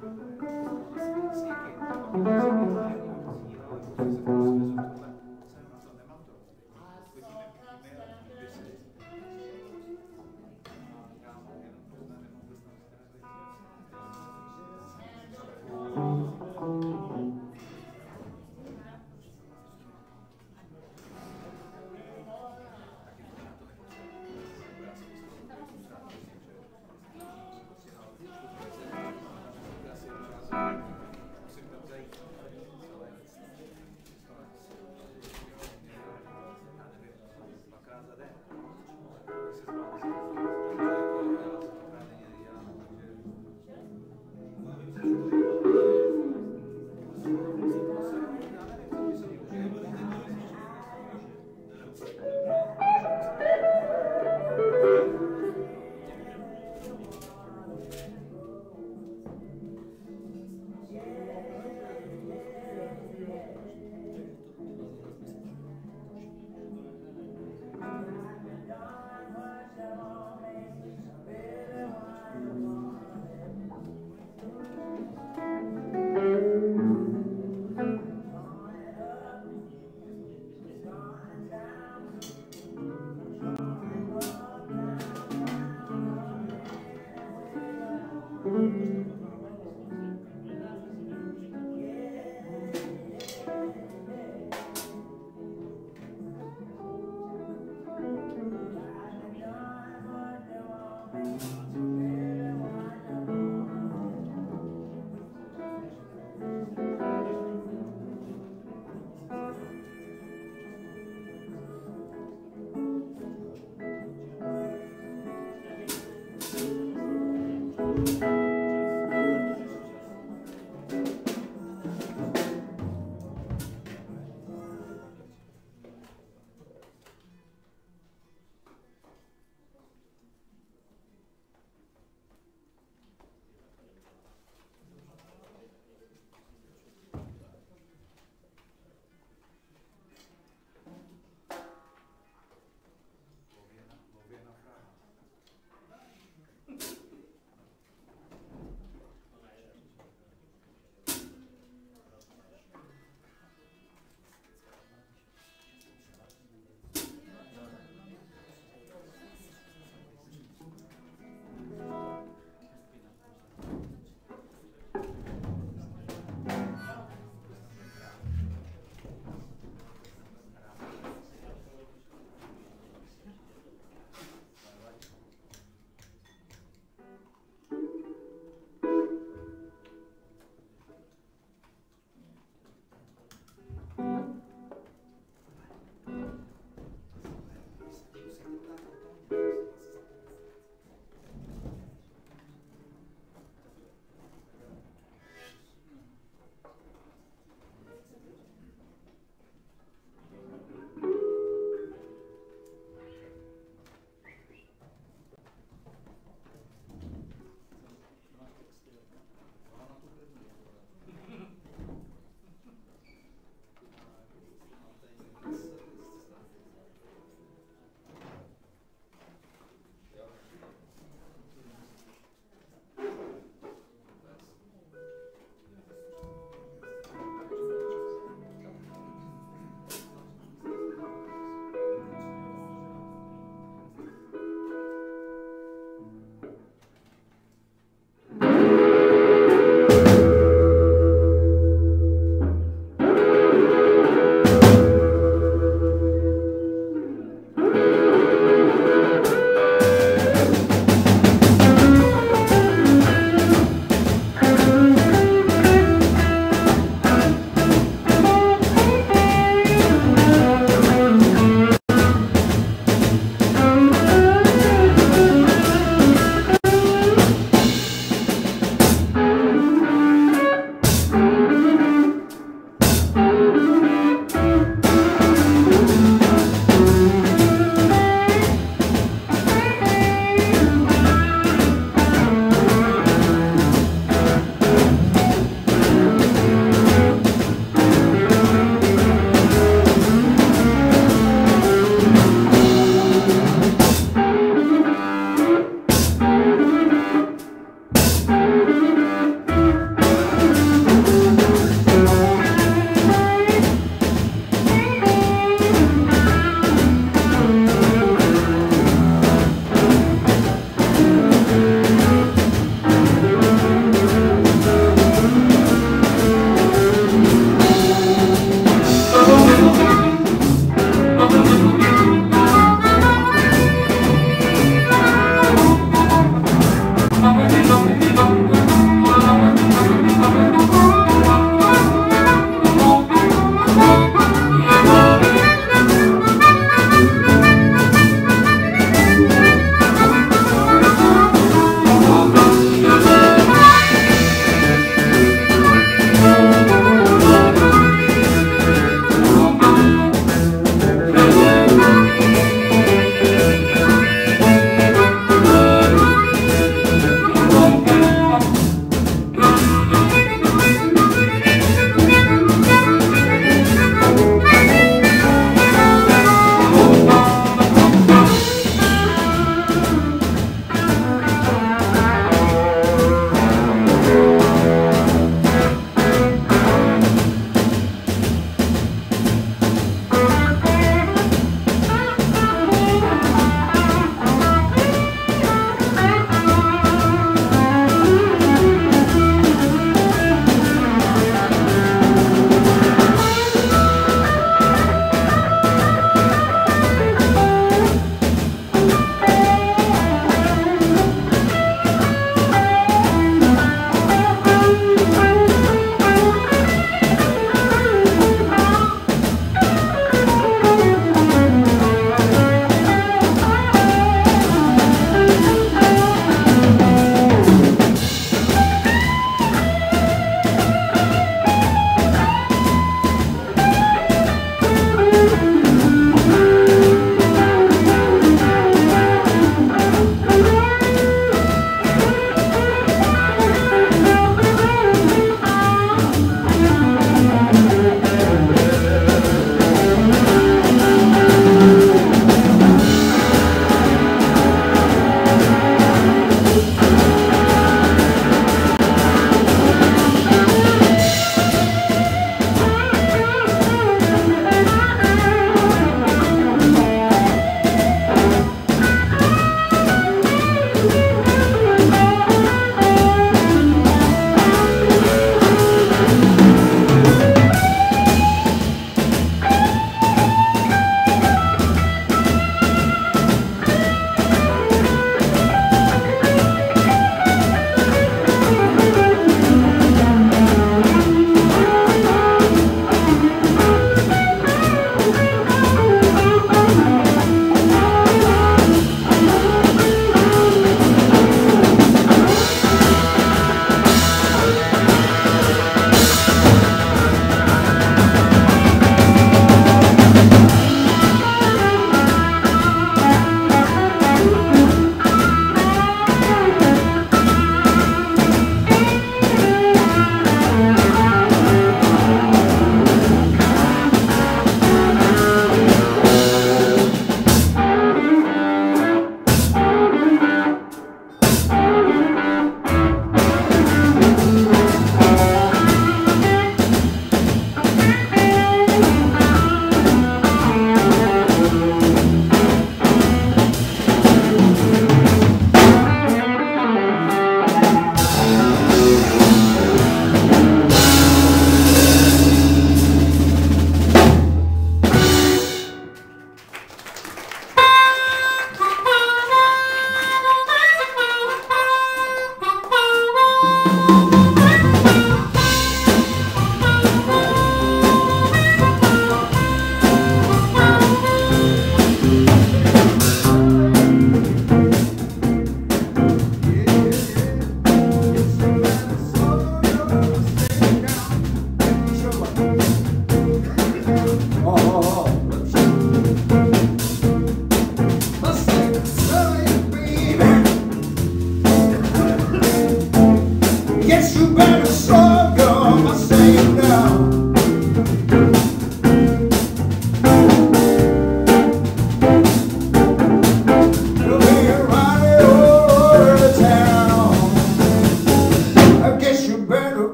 Thank you. Mm-hmm.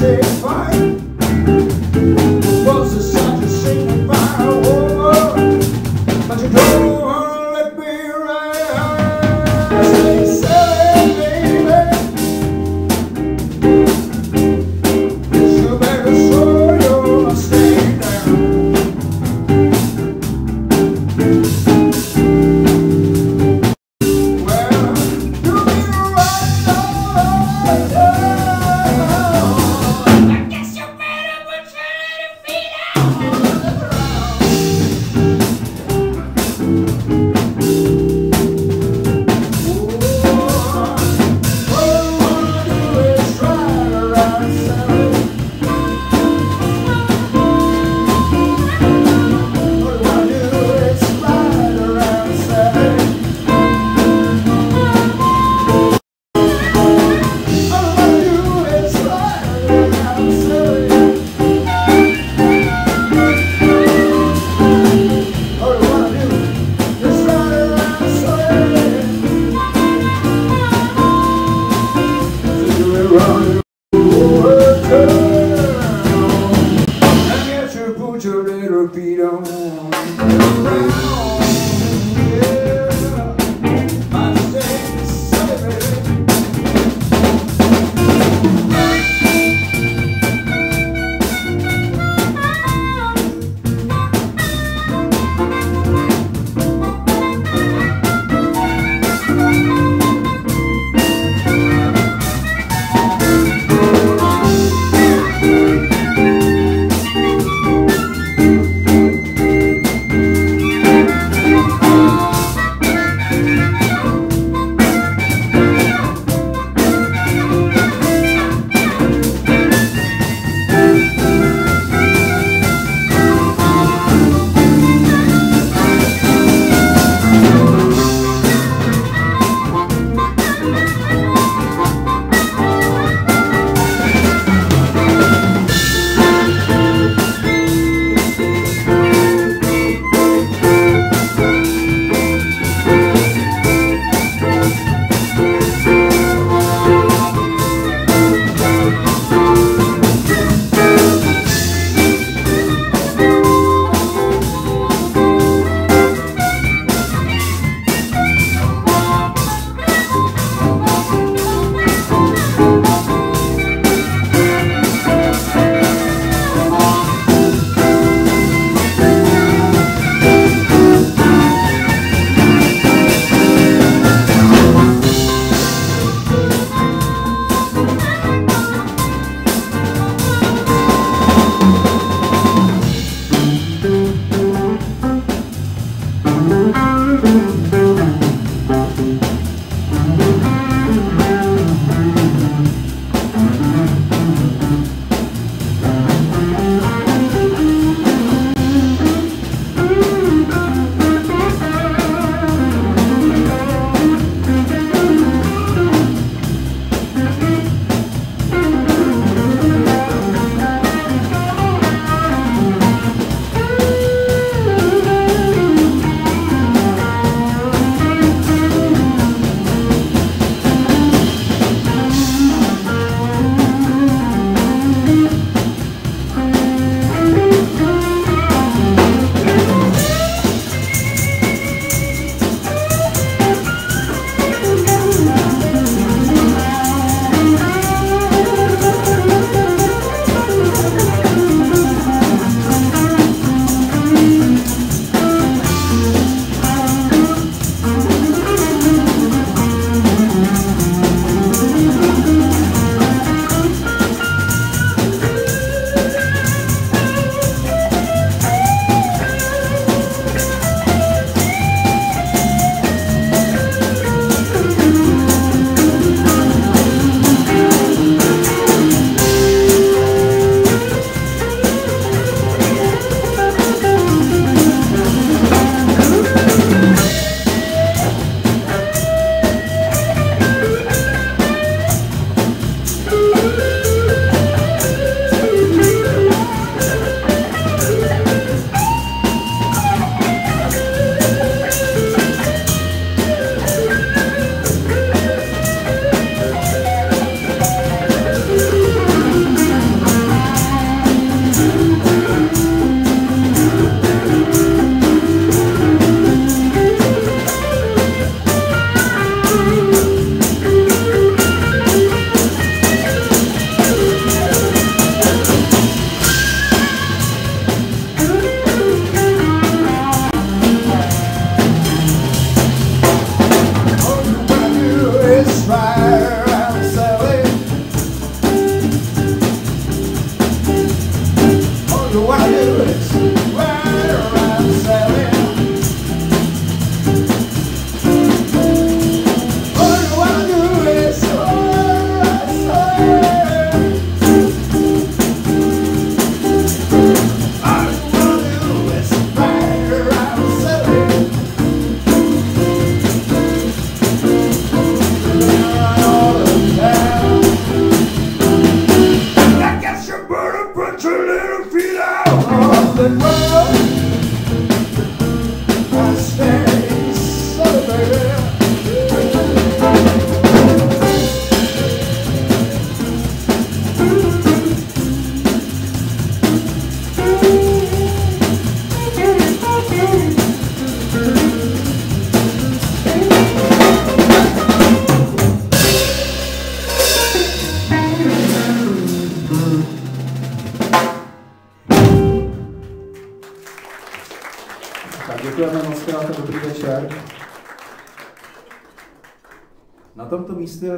You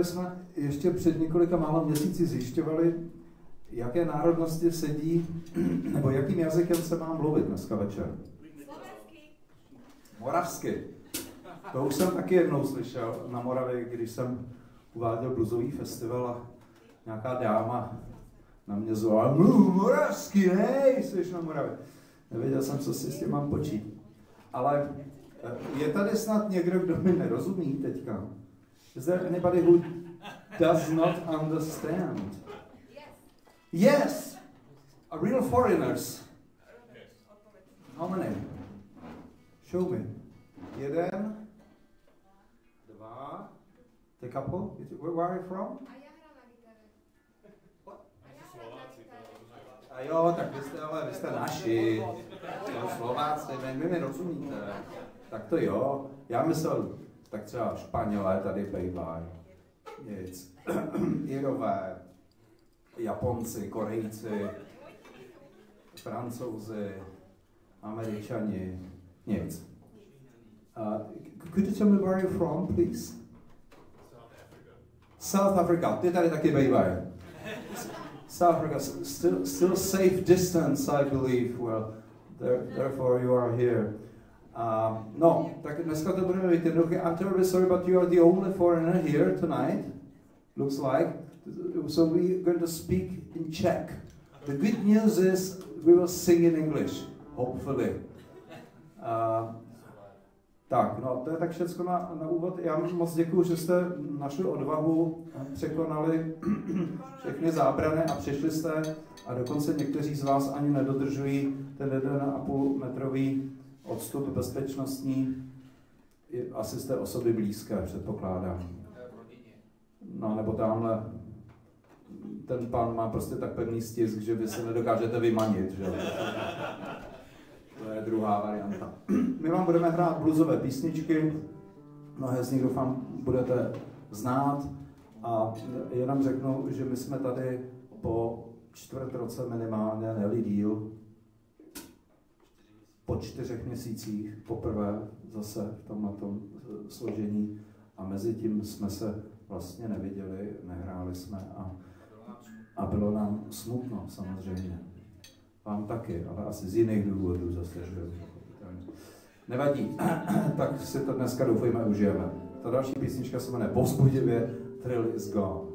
jsme ještě před několika málo měsíci zjišťovali, jaké národnosti sedí, nebo jakým jazykem se má mluvit dneska večer. Moravsky. To už jsem taky jednou slyšel na Moravě, když jsem uváděl bluzový festival a nějaká dáma na mě zvolala, mluv moravsky, hej, jsi na Moravě. Nevěděl jsem, co si s tím mám počít. Ale eh, je tady snad někdo, kdo mi nerozumí teďka? Is there anybody who does not understand? Yes! A real foreigners. How many? Show me. Jeden, dva, the couple. Where, where are you from? A jo, tak vy jste, ale vy jste naši. Jo, Slováci, vy, vy mi rozumíte. Tak to jo. Já myslel, tak třeba Španělé tady bejvají. Nic. Irové, Japonci, Korejci, Francouzi, Američani, nic. Uh, could you tell me where you're from, please? South Africa. Ty tady taky bejvají. South Africa, still, still safe distance, I believe. Well, there, therefore you are here. Um, no, tak dneska to budeme mít jednoduché. I'm terribly sorry, but you are the only foreigner here tonight. Looks like. So we're going to speak in Czech. The good news is we will sing in English, hopefully. Uh, tak, no to je tak všechno na, na úvod. Já vám moc děkuji, že jste našli odvahu, překonali všechny zábrany a přišli jste a dokonce někteří z vás ani nedodržují ten 1,5 metrový odstup bezpečnostní. Asi jste osoby blízké, předpokládám. No, nebo tamhle ten pán má prostě tak pevný stisk, že vy se nedokážete vymanit, že? To je druhá varianta. My vám budeme hrát bluesové písničky, mnohé z nich doufám budete znát a jenom řeknu, že my jsme tady po čtvrt roce minimálně, ne díl, po čtyřech měsících poprvé zase v tomhle složení a mezi tím jsme se vlastně neviděli, nehráli jsme a, a bylo nám smutno samozřejmě. Vám taky, ale asi z jiných důvodů zase, že. Nevadí, tak si to dneska doufejme užijeme. Ta další písnička se jmenuje Povzbudivě, Thrill is Gone.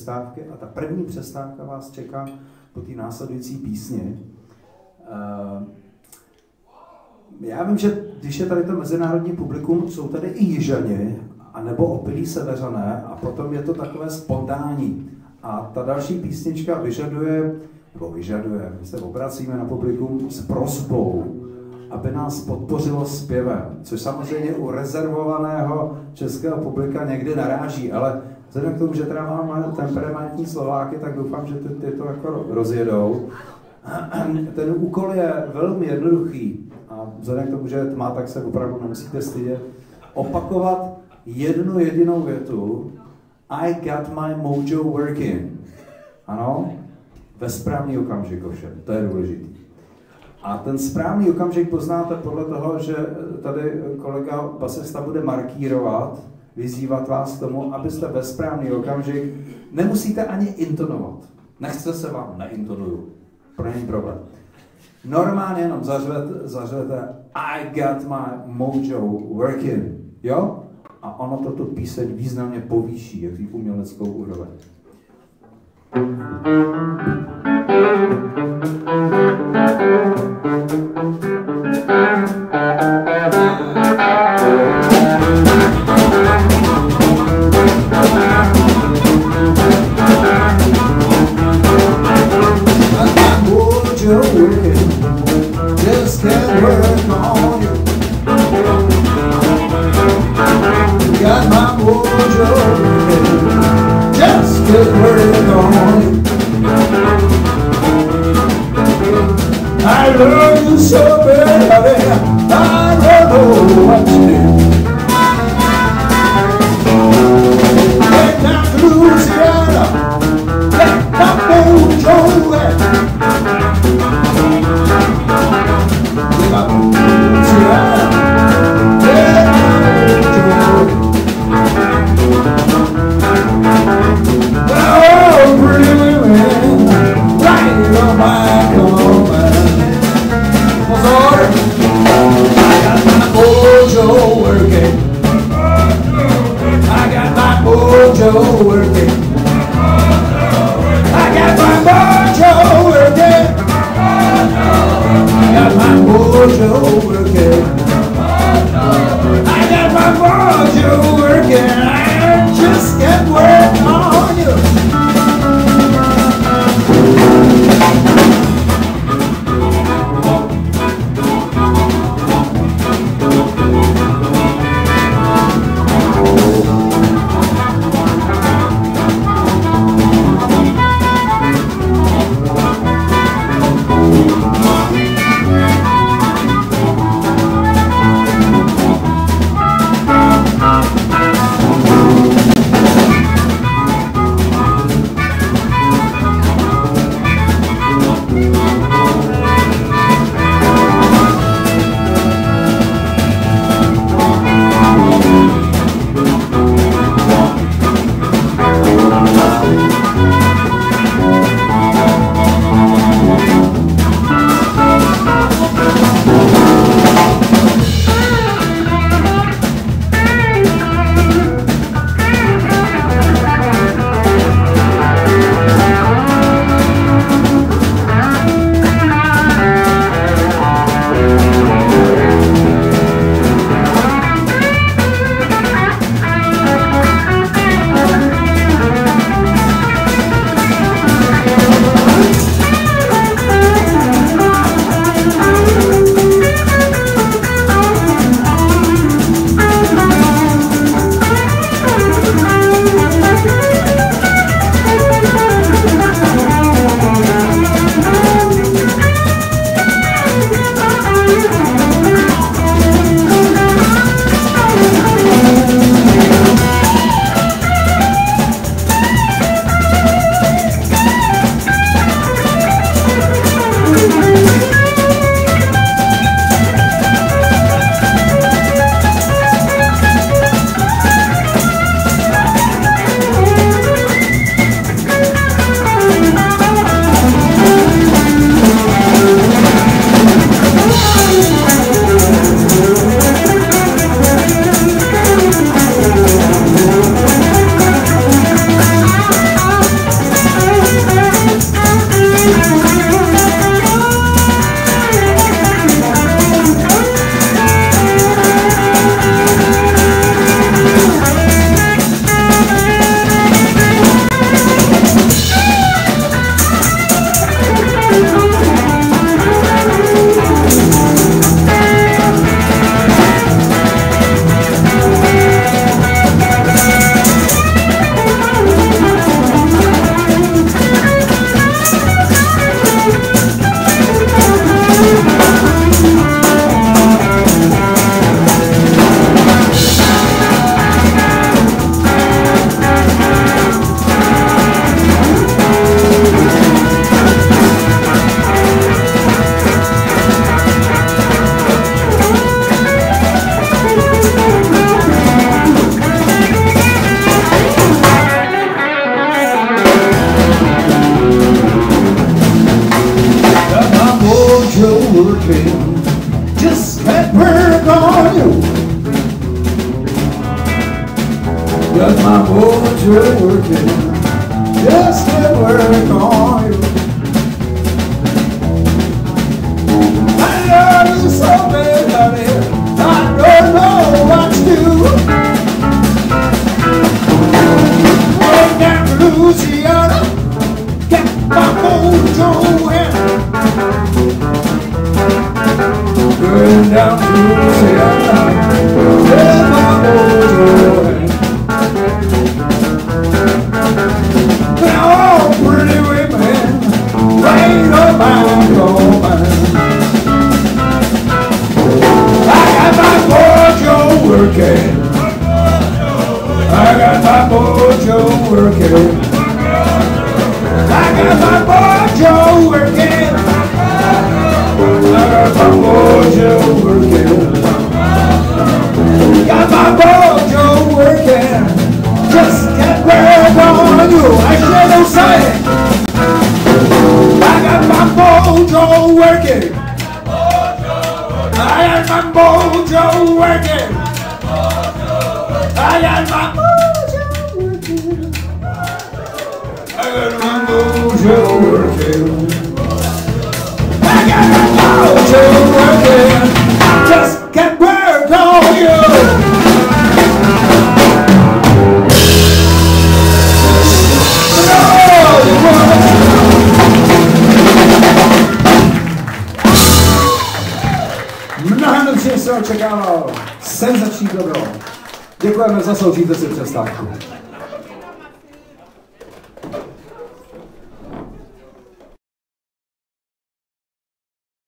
Přestávky a ta první přestávka vás čeká po té následující písni. Uh, já vím, že když je tady to mezinárodní publikum, jsou tady i jižani, anebo opilí seveřané a potom je to takové spontánní. A ta další písnička vyžaduje, nebo vyžaduje, my se obracíme na publikum s prosbou, aby nás podpořilo zpěvem, což samozřejmě u rezervovaného českého publika někdy naráží, ale vzhledem k tomu, že teda máme temperamentní Slováky, tak doufám, že ty, ty to jako rozjedou. Ten úkol je velmi jednoduchý a vzhledem k tomu, že je tma, tak se opravdu nemusíte stydět. Opakovat jednu jedinou větu I got my mojo working. Ano, ve správný okamžik ovšem, to je důležité. A ten správný okamžik poznáte podle toho, že tady kolega basista bude markírovat, vyzývat vás k tomu, abyste ve správný okamžik nemusíte ani intonovat. Nechce se vám, neintonuju. Pro není problém. Normálně jenom zařvete, zařvete I got my mojo working. Jo? A ono to tu píseň významně povýší, jak uměleckou úroveň. On you. I love you so badly. I don't know what to do. Went down to Louisiana. Let my mojo work. Mojo working. I got my mojo working. I got my mojo My mojo working. Just can't work on you. I sure don't say. I got my mojo working. I got my mojo working. I got my mojo working. I got my mojo working. I got my mojo working. Se očekával senzační dobro. Děkujeme za soužití si přestávku.